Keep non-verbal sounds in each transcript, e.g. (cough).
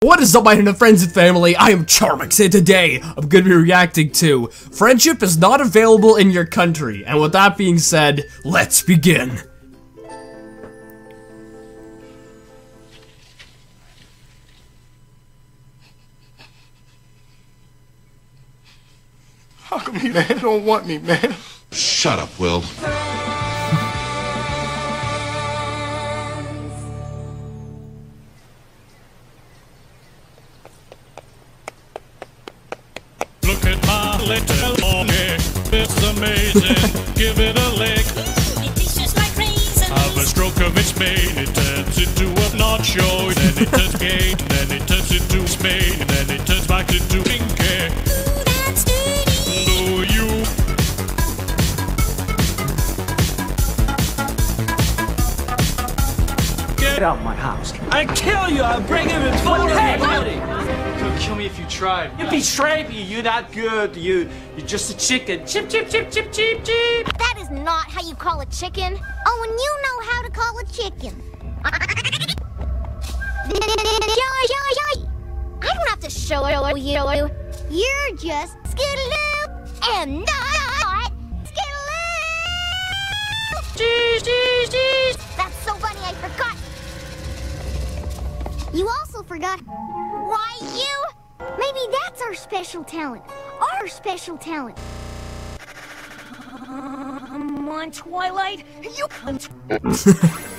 What is up my internet friends and family, I am Charmx and today I'm going to be reacting to Friendship is not available in your country. And with that being said, let's begin. How come you man don't want me, man? Shut up, Will. Little pony, it's amazing. Give it a lick. It tastes like raisins. Have a stroke of its mane, it turns into a nacho. Then it turns gay, then it turns into Spain, then it turns back into Pinkie. Ooh, that's dirty. Do you? Get out my house. I kill you! I'll bring him in full Hey, body. You'll kill me if you try. You betray me. You're not good. You, you're just a chicken. Chip, chip, chip, chip, chip, chip. That is not how you call a chicken. Oh, and you know how to call a chicken. I don't have to show you. You're just Skidaloo and not Skidaloo. That's so funny, I forgot. You also forgot. Why, you? Maybe that's our special talent. Our special talent. Come on, Twilight. You cunt. (laughs)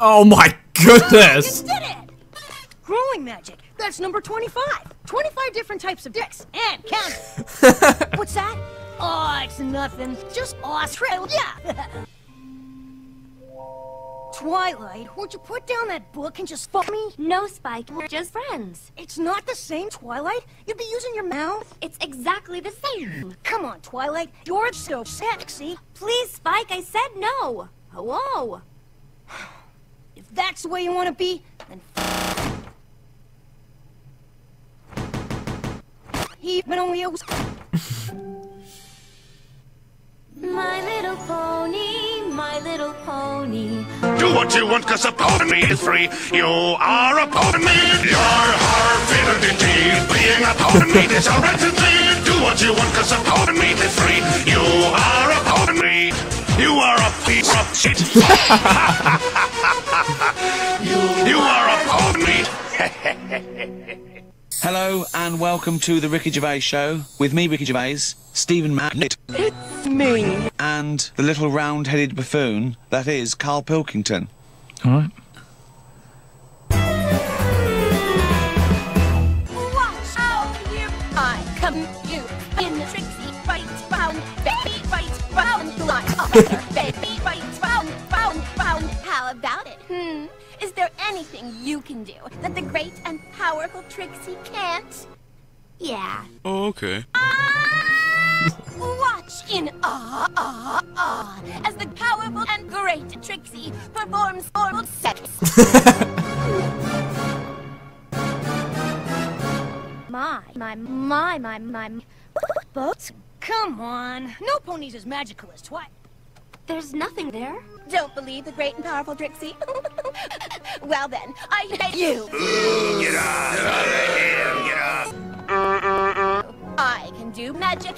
Oh my goodness! You did it! Growing magic. That's number 25. 25 different types of dicks. And count. (laughs) What's that? Oh, it's nothing. Just Australia. (laughs) Twilight, won't you put down that book and just fuck me? No, Spike, we're just friends. It's not the same, Twilight. You'd be using your mouth. It's exactly the same. Come on, Twilight. You're so sexy. Please, Spike, I said no. Whoa. If that's the way you want to be, then even on wheels. My little pony, my little pony. Do what you want, cause a pony is free. You are a pony. You're hard indeed. Being a pony is alright indeed. Do what you want, cause a pony is free. You are a pony. You are a piece of shit. (laughs) (laughs) welcome to the Ricky Gervais Show with me, Ricky Gervais, Stephen Magnet. It's me. And the little round-headed buffoon that is Carl Pilkington. All right. Watch out here! I come you in the tricksy right round, baby right round, like a (laughs) baby right round, round, round. How about it? Hmm. Is there anything you can do that the great and powerful Trixie can't? Yeah. Oh, okay. Ah! Watch in awe, awe, awe as the powerful and great Trixie performs oral sex. (laughs) My, my, my, my, my. Boats? Come on, no pony's as magical as Twilight. There's nothing there. Don't believe the great and powerful Trixie? (laughs) well then, I hate you. (laughs) Get out magic.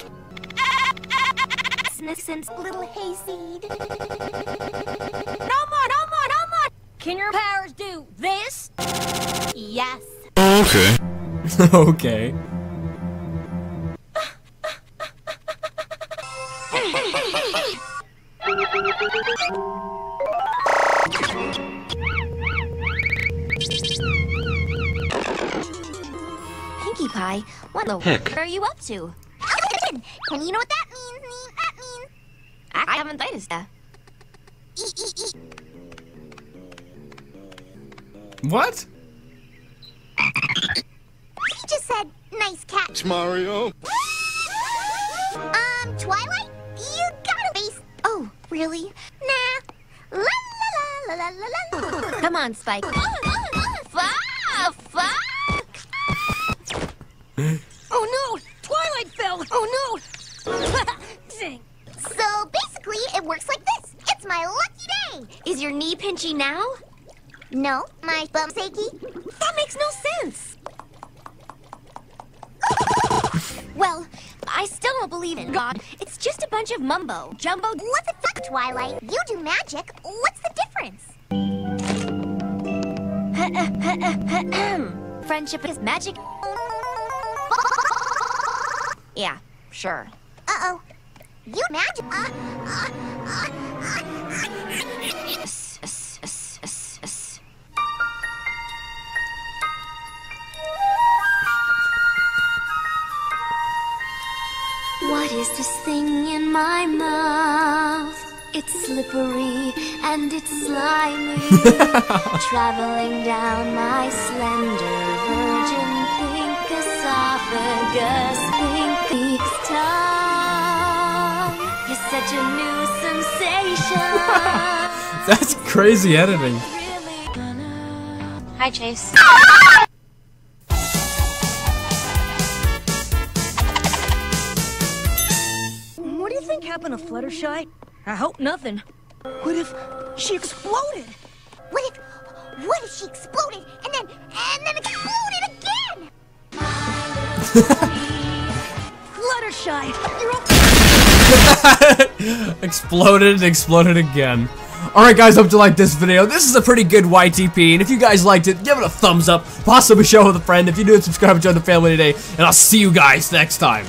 Since Little hayseed. No more, no more, no more! Can your powers do this? Yes. Okay. (laughs) okay. Pinkie Pie, what the Heck. are you up to? Can you know what that means? mean? That means. I haven't noticed that. E e e. What? He just said, nice catch. Mario. Um, Twilight, you got a face. Oh, really? Nah. La la la la la la la. (laughs) Come on, Spike. (laughs) Fuck! Fuck! (laughs) works like this. It's my lucky day. Is your knee pinchy now? No, my bumsakey? That makes no sense. (laughs) well, I still don't believe in God. It's just a bunch of mumbo jumbo. What the fuck, Twilight? You do magic. What's the difference? (clears throat) Friendship is magic. (laughs) yeah, sure. Uh-oh. You magic. Uh, uh, uh, uh. What is this thing in my mouth? It's slippery and it's slimy, traveling down my slender (laughs) That's crazy editing. Hi, Chase. What do you think happened to Fluttershy? I hope nothing. What if she exploded? What if, what if she exploded and then, and then exploded again? (laughs) Fluttershy, you're up. (laughs) exploded and exploded again. Alright guys, hope you liked this video. This is a pretty good YTP, and if you guys liked it, give it a thumbs up, possibly share with a friend. If you do, subscribe and join the family today, and I'll see you guys next time.